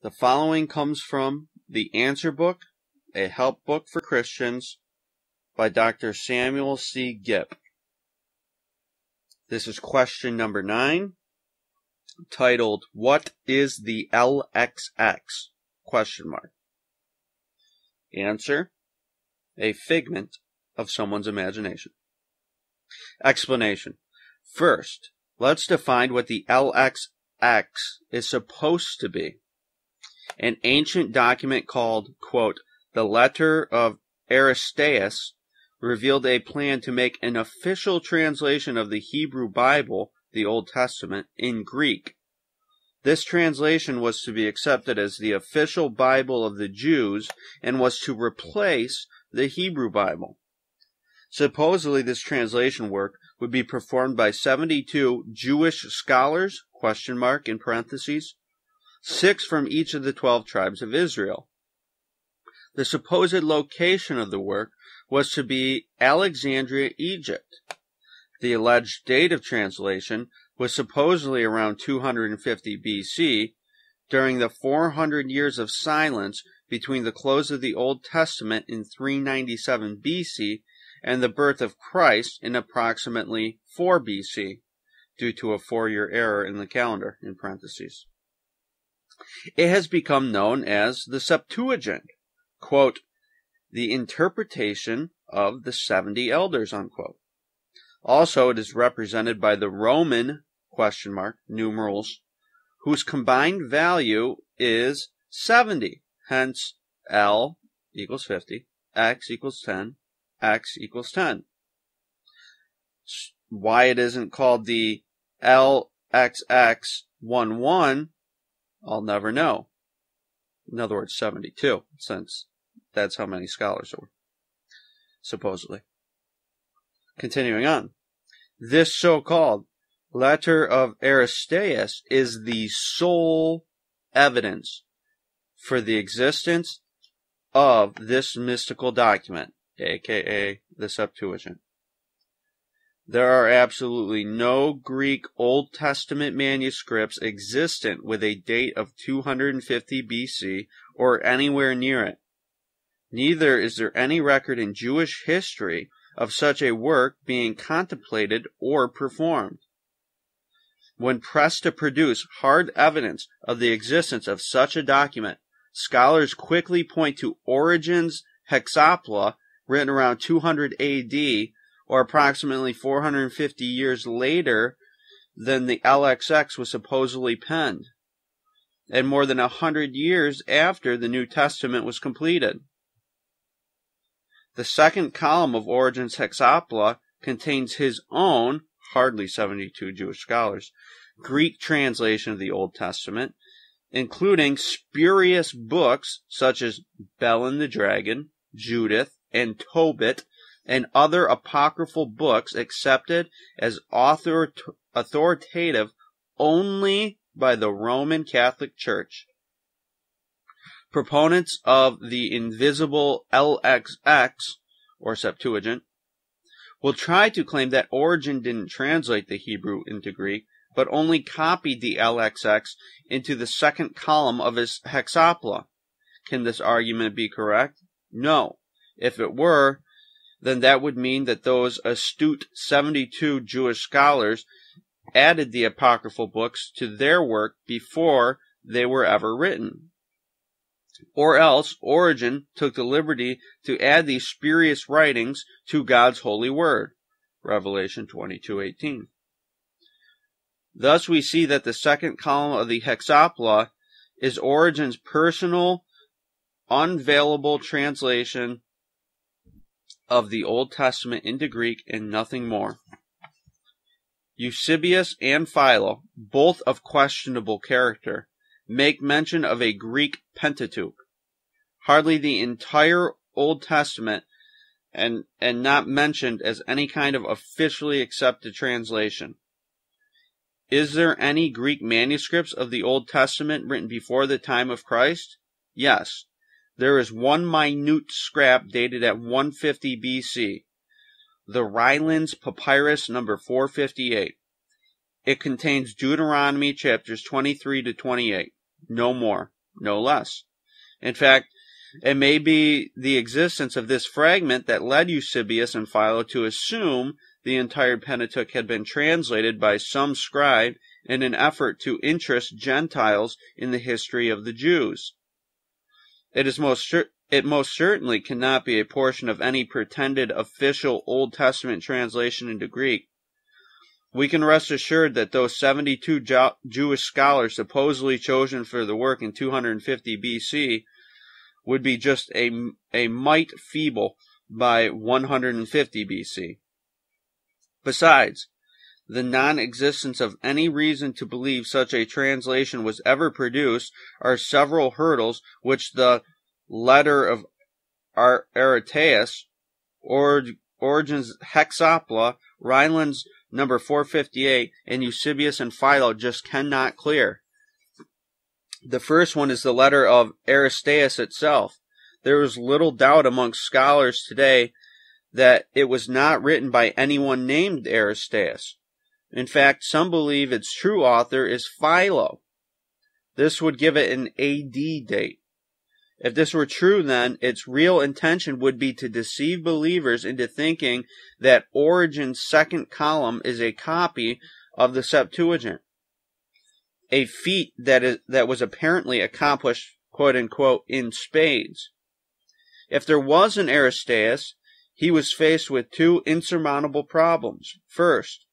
The following comes from the Answer Book, a help book for Christians by Dr. Samuel C. Gipp. This is question number nine, titled, What is the LXX? Question mark. Answer, a figment of someone's imagination. Explanation. First, let's define what the LXX is supposed to be. An ancient document called, quote, the Letter of Aristeas revealed a plan to make an official translation of the Hebrew Bible, the Old Testament, in Greek. This translation was to be accepted as the official Bible of the Jews and was to replace the Hebrew Bible. Supposedly this translation work would be performed by 72 Jewish scholars, question mark in parentheses, six from each of the 12 tribes of Israel. The supposed location of the work was to be Alexandria, Egypt. The alleged date of translation was supposedly around 250 BC, during the 400 years of silence between the close of the Old Testament in 397 BC and the birth of Christ in approximately 4 BC, due to a four year error in the calendar, in parentheses. It has become known as the Septuagint, quote, the interpretation of the 70 elders, unquote. Also, it is represented by the Roman question mark numerals, whose combined value is 70. Hence, L equals 50, X equals 10, X equals 10. Why it isn't called the LXXII, I'll never know. In other words, 72, since that's how many scholars there were, supposedly. Continuing on. This so called letter of Aristeas is the sole evidence for the existence of this mystical document, aka the Septuagint. There are absolutely no Greek Old Testament manuscripts existent with a date of 250 BC or anywhere near it. Neither is there any record in Jewish history of such a work being contemplated or performed. When pressed to produce hard evidence of the existence of such a document, scholars quickly point to Origen's Hexapla, written around 200 AD, or approximately 450 years later than the LXX was supposedly penned, and more than a hundred years after the New Testament was completed. The second column of Origen's Hexapla contains his own, hardly 72 Jewish scholars, Greek translation of the Old Testament, including spurious books such as Bel and the Dragon, Judith, and Tobit, and other apocryphal books accepted as author- authoritative only by the Roman Catholic Church. Proponents of the invisible LXX, or Septuagint, will try to claim that Origen didn't translate the Hebrew into Greek, but only copied the LXX into the second column of his Hexapla. Can this argument be correct? No. If it were, then that would mean that those astute 72 Jewish scholars added the apocryphal books to their work before they were ever written. Or else Origen took the liberty to add these spurious writings to God's holy word. Revelation 22:18. Thus we see that the second column of the Hexapla is Origen's personal, unveilable translation of the Old Testament into Greek and nothing more. Eusebius and Philo, both of questionable character, make mention of a Greek Pentateuch. Hardly the entire Old Testament and, and not mentioned as any kind of officially accepted translation. Is there any Greek manuscripts of the Old Testament written before the time of Christ? Yes. There is one minute scrap dated at 150 BC, the Rylands Papyrus number 458. It contains Deuteronomy chapters 23 to 28. No more. no less. In fact, it may be the existence of this fragment that led Eusebius and Philo to assume the entire Pentateuch had been translated by some scribe in an effort to interest Gentiles in the history of the Jews. It is most it most certainly cannot be a portion of any pretended official Old Testament translation into Greek. We can rest assured that those 72 jo- Jewish scholars supposedly chosen for the work in 250 BC would be just a, a mite feeble by 150 BC. Besides, the non-existence of any reason to believe such a translation was ever produced are several hurdles which the letter of Ar- Aristeas, Origen's Hexapla, Ryland's number 458, and Eusebius and Philo just cannot clear. The first one is the letter of Aristeas itself. There is little doubt amongst scholars today that it was not written by anyone named Aristeas. In fact, some believe its true author is Philo. This would give it an AD date. If this were true, then its real intention would be to deceive believers into thinking that Origen's second column is a copy of the Septuagint, a feat that is that was apparently accomplished quote unquote in spades. If there was an Aristeas, he was faced with two insurmountable problems. First,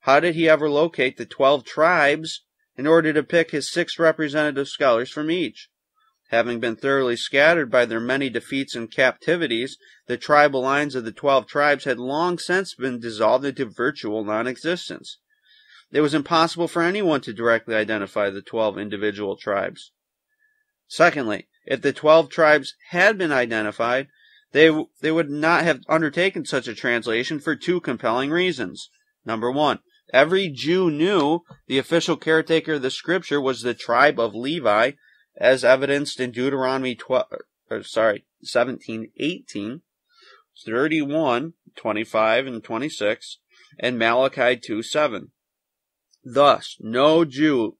how did he ever locate the twelve tribes in order to pick his six representative scholars from each? Having been thoroughly scattered by their many defeats and captivities, the tribal lines of the twelve tribes had long since been dissolved into virtual non existence. It was impossible for anyone to directly identify the twelve individual tribes. Secondly, if the twelve tribes had been identified, they, they would not have undertaken such a translation for two compelling reasons. Number one, every Jew knew the official caretaker of the scripture was the tribe of Levi, as evidenced in Deuteronomy 12, or uh, sorry, 17, 18, 31, 25, and 26, and Malachi 2, 7. Thus, no Jew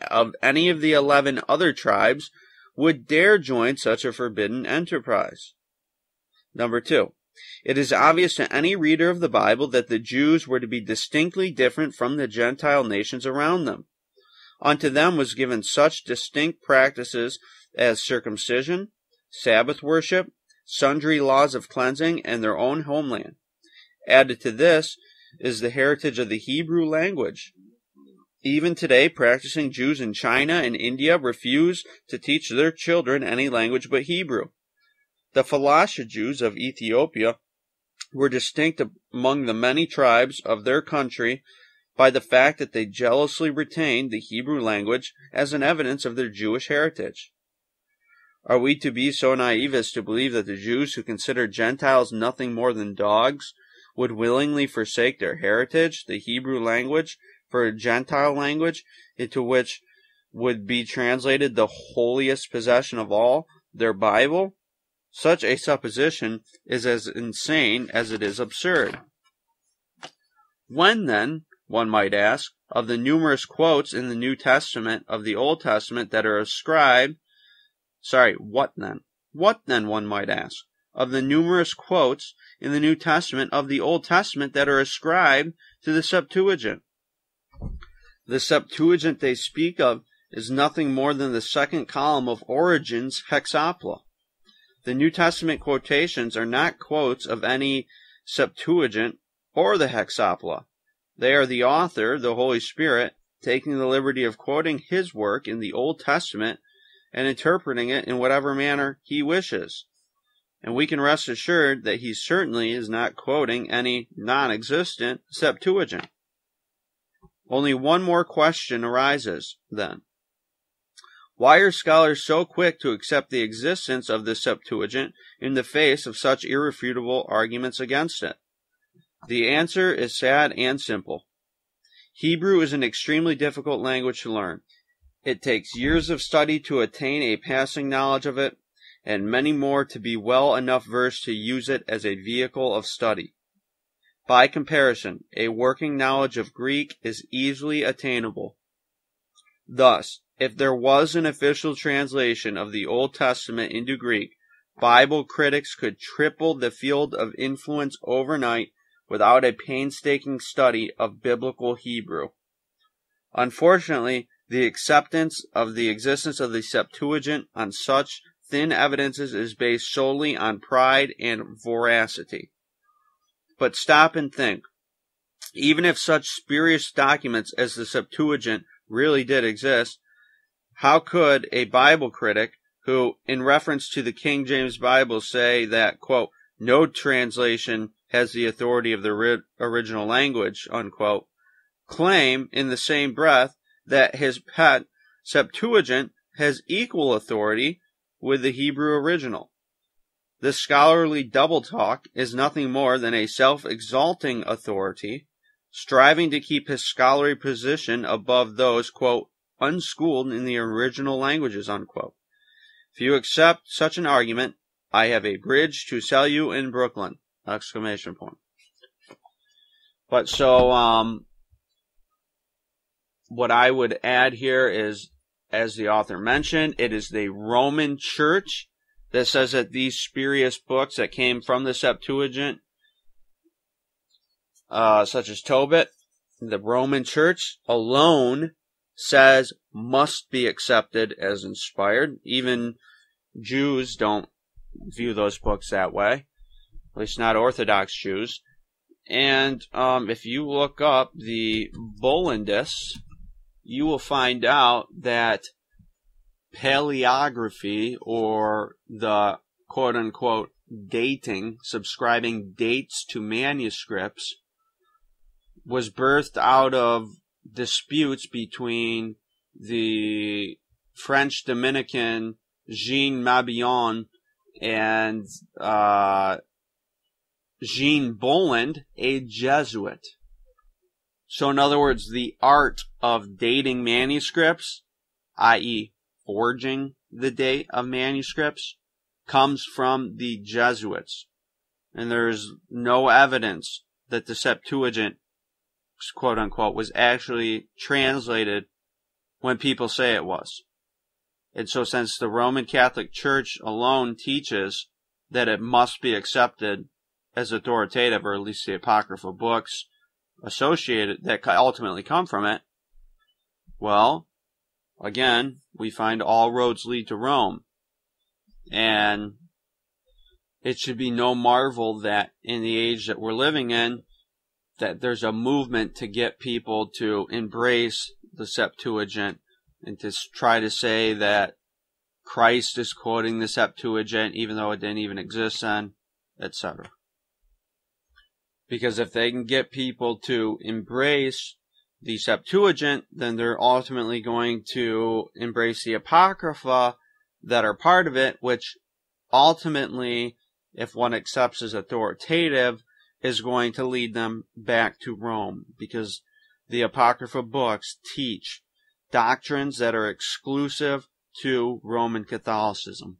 of any of the eleven other tribes would dare join such a forbidden enterprise. Number two, it is obvious to any reader of the Bible that the Jews were to be distinctly different from the Gentile nations around them. Unto them was given such distinct practices as circumcision, Sabbath worship, sundry laws of cleansing, and their own homeland. Added to this is the heritage of the Hebrew language. Even today, practicing Jews in China and India refuse to teach their children any language but Hebrew. The Falasha Jews of Ethiopia were distinct among the many tribes of their country by the fact that they jealously retained the Hebrew language as an evidence of their Jewish heritage. Are we to be so naive as to believe that the Jews who consider Gentiles nothing more than dogs would willingly forsake their heritage, the Hebrew language, for a Gentile language into which would be translated the holiest possession of all, their Bible? Such a supposition is as insane as it is absurd. When, then, one might ask, of the numerous quotes in the New Testament of the Old Testament that are ascribed. Sorry, what then? What then, one might ask, of the numerous quotes in the New Testament of the Old Testament that are ascribed to the Septuagint? The Septuagint they speak of is nothing more than the second column of Origen's Hexapla. The New Testament quotations are not quotes of any Septuagint or the Hexapla. They are the author, the Holy Spirit, taking the liberty of quoting his work in the Old Testament and interpreting it in whatever manner he wishes. And we can rest assured that he certainly is not quoting any non existent Septuagint. Only one more question arises, then. Why are scholars so quick to accept the existence of the Septuagint in the face of such irrefutable arguments against it? The answer is sad and simple. Hebrew is an extremely difficult language to learn. It takes years of study to attain a passing knowledge of it, and many more to be well enough versed to use it as a vehicle of study. By comparison, a working knowledge of Greek is easily attainable. Thus, if there was an official translation of the Old Testament into Greek, Bible critics could triple the field of influence overnight without a painstaking study of biblical Hebrew. Unfortunately, the acceptance of the existence of the Septuagint on such thin evidences is based solely on pride and voracity. But stop and think. Even if such spurious documents as the Septuagint really did exist, how could a Bible critic who, in reference to the King James Bible, say that, quote, no translation has the authority of the original language, unquote, claim in the same breath that his pet Septuagint has equal authority with the Hebrew original. This scholarly double talk is nothing more than a self exalting authority, striving to keep his scholarly position above those, quote, unschooled in the original languages, unquote. If you accept such an argument, I have a bridge to sell you in Brooklyn! Exclamation point. But so, um, what I would add here is, as the author mentioned, it is the Roman Church that says that these spurious books that came from the Septuagint, uh, such as Tobit, the Roman Church alone says must be accepted as inspired. Even Jews don't view those books that way, at least not Orthodox Jews. And um, if you look up the Bollandists, you will find out that paleography or the quote unquote dating, subscribing dates to manuscripts, was birthed out of disputes between the French Dominican Jean Mabillon and uh, Jean Bolland, a Jesuit. So, in other words, the art of dating manuscripts, i.e., forging the date of manuscripts, comes from the Jesuits. And there's no evidence that the Septuagint quote unquote, was actually translated when people say it was. And so since the Roman Catholic Church alone teaches that it must be accepted as authoritative, or at least the apocryphal books associated that ultimately come from it, well, again, we find all roads lead to Rome. And it should be no marvel that in the age that we're living in, that there's a movement to get people to embrace the Septuagint and to try to say that Christ is quoting the Septuagint even though it didn't even exist then, etc. Because if they can get people to embrace the Septuagint, then they're ultimately going to embrace the Apocrypha that are part of it, which ultimately, if one accepts as authoritative, is going to lead them back to Rome because the Apocrypha books teach doctrines that are exclusive to Roman Catholicism.